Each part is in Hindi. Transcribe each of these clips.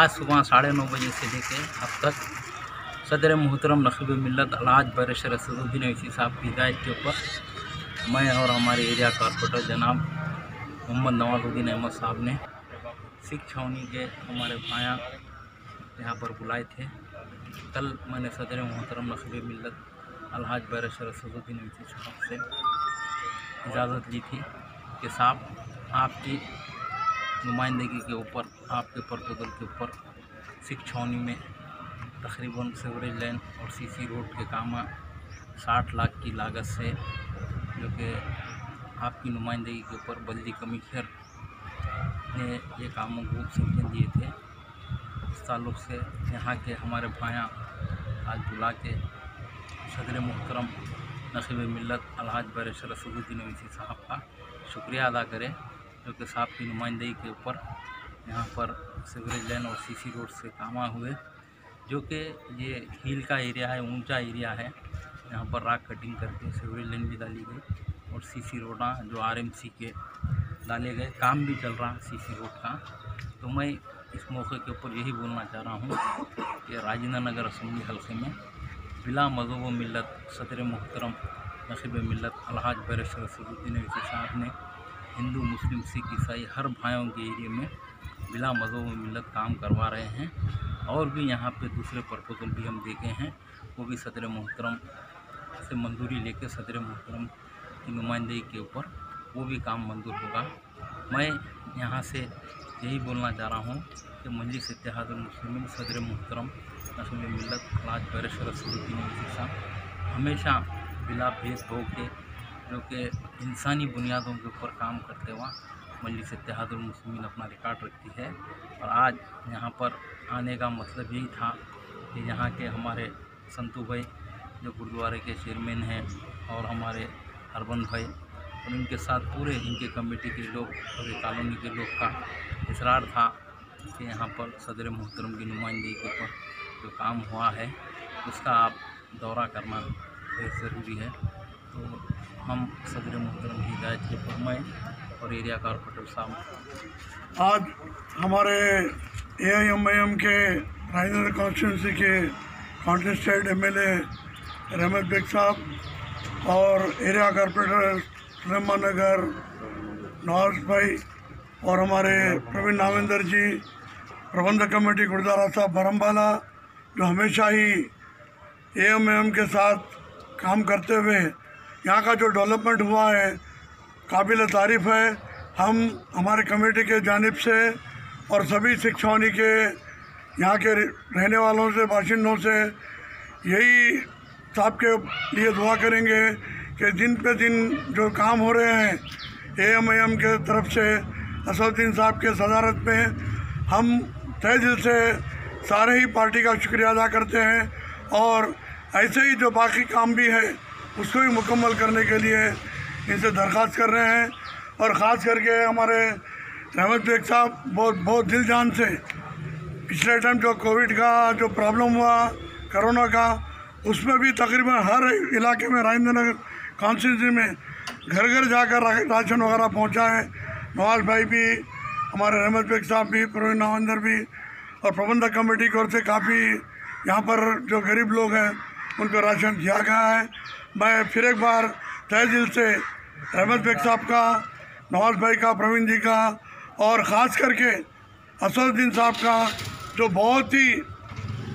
आज सुबह साढ़े नौ बजे से लेकर अब तक सदर मोहतरम नकीब मिलत अलाज बैरशर असदुद्दीन वैसी साहब की हिदायत के ऊपर मैं और हमारे एरिया कॉरपोरेटर जनाब मोहम्मद नवाजुद्दीन अहमद साहब ने सिख छावनी के हमारे भाया यहाँ पर बुलाए थे। कल मैंने सदर मोहतरम नकीब मिलत अलहाज बैरशर असदुद्दीन वैसी साहब से इजाज़त दी थी कि साहब, आपकी नुमाइंदगी के ऊपर, आपके प्रपोजल के ऊपर सिख छावनी में तकरीबन सीवरेज लाइन और सीसी रोड के काम साठ लाख की लागत से जो कि आपकी नुमाइंदगी के ऊपर बल्दी कमिश्नर ने ये कामों को संज्ञान दिए थे। इस ताल्लुक से यहाँ के हमारे भाया आज बुला के सदर मोहतरम नसीब मिलत अलहाज बैरशर रसूद्दीन वैसी साहब का शुक्रिया अदा करें, जो कि साहब की नुमाइंदगी के ऊपर यहाँ पर सीवरेज लाइन और सीसी रोड से काम हुए, जो कि ये हिल का एरिया है, ऊँचा एरिया है। यहाँ पर राख कटिंग करके सीवरेज लाइन भी डाली गई और सीसी रोडा जो आरएमसी के डाले गए, काम भी चल रहा सीसी रोड का। तो मैं इस मौके के ऊपर यही बोलना चाह रहा हूँ कि राजेंद्र नगर असम्बली हल्के में बिला मज़हब मिलत सदर मोहतरम, नसीब मिलत अलहाज बैरशर सदुद्दीन वैसी साहब ने हिंदू मुस्लिम, सिख, ईसाई हर भाइयों के एरिए में बिला मज़हब मिलत काम करवा रहे हैं। और भी यहाँ पे दूसरे प्रपोजल भी हम देखे हैं। वो भी सदर मोहतरम से मंजूरी लेके सदर मोहतरम की नुमाइंदगी के ऊपर वो भी काम मंजूर होगा। मैं यहाँ से यही बोलना चाह रहा हूँ कि मजलिस इतिहादुलमसलिमिन सदर मोहतरम नसम मिलत अलाज बैरशर सदुद्दीन साहब, हमेशा बिला भेदभाव के जो कि इंसानी बुनियादों के ऊपर काम करते हुआ मजलिस इतिहादुलमसलिमिन अपना रिकॉर्ड रखती है। और आज यहाँ पर आने का मतलब यही था कि यहाँ के हमारे संतू भाई जो गुरुद्वारे के चेयरमैन हैं और हमारे हरबंद भाई और इनके साथ पूरे इनके कमेटी के लोग, पूरे कॉलोनी के लोग का इसरार था कि यहाँ पर सदर मोहतरम की नुमाइंदगी के ऊपर जो काम हुआ है, उसका आप दौरा करना बेहद ज़रूरी है। तो हम सदर मोहतरम की हिदायत के मैं और एरिया कॉरपोरेटर साहब। आज हमारे ए आई एम आई एम के राजेंद्र कॉन्स्टिट्यूंसी के contested M L A Rahmat Baig Sahab और एरिया कॉरपोरेटर सुलेमान नगर नवाज़ भाई और हमारे प्रवीण नावेंद्र जी, प्रबंधक कमेटी गुरुद्वारा साहब बरमबाला, जो हमेशा ही एम एम के साथ काम करते हुए यहाँ का जो डेवलपमेंट हुआ है, काबिल तारीफ़ है। हम हमारे कमेटी के जानिब से और सभी शिक्षाओं के यहाँ के रहने वालों से, बाशिंदों से यही साहब के लिए दुआ करेंगे कि दिन पे दिन जो काम हो रहे हैं एम एम के तरफ़ से, असदुद्दीन साहब के सदारत में हम तय दिल से सारे ही पार्टी का शुक्रिया अदा करते हैं और ऐसे ही जो बाकी काम भी है, उसको भी मुकम्मल करने के लिए इनसे दरख्वास्त कर रहे हैं और ख़ास करके हमारे रहमत बेग साहब बहुत बहुत दिल जान से पिछले टाइम जो कोविड का जो प्रॉब्लम हुआ कोरोना का, उसमें भी तकरीबन हर इलाके में राजेंद्र नगर कॉन्स्टिट्यूंसी में घर घर जाकर राशन वगैरह पहुँचा है। नवाज़ भाई भी, हमारे रहमत बेग साहब भी, प्रवीण नवंदर भी, और प्रबंधक कमेटी की ओर से काफ़ी यहाँ पर जो गरीब लोग हैं उनको राशन दिया गया है। मैं फिर एक बार तय दिल से रहमत बेग साहब का, नवाज़ भाई का, प्रवीण जी का, और ख़ास करके असदुद्दीन साहब का जो बहुत ही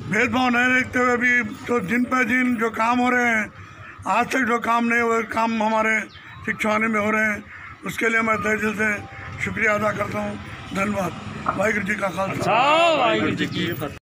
भेदभाव नहीं रखते हुए भी जो दिन पे दिन जो काम हो रहे हैं आज तक जो काम नहीं हुए काम हमारे शिक्षाने में हो रहे हैं, उसके लिए मैं तय से शुक्रिया अदा करता हूँ। धन्यवाद। वाहगुरु जी का खालसा। वाहिगुरु जी की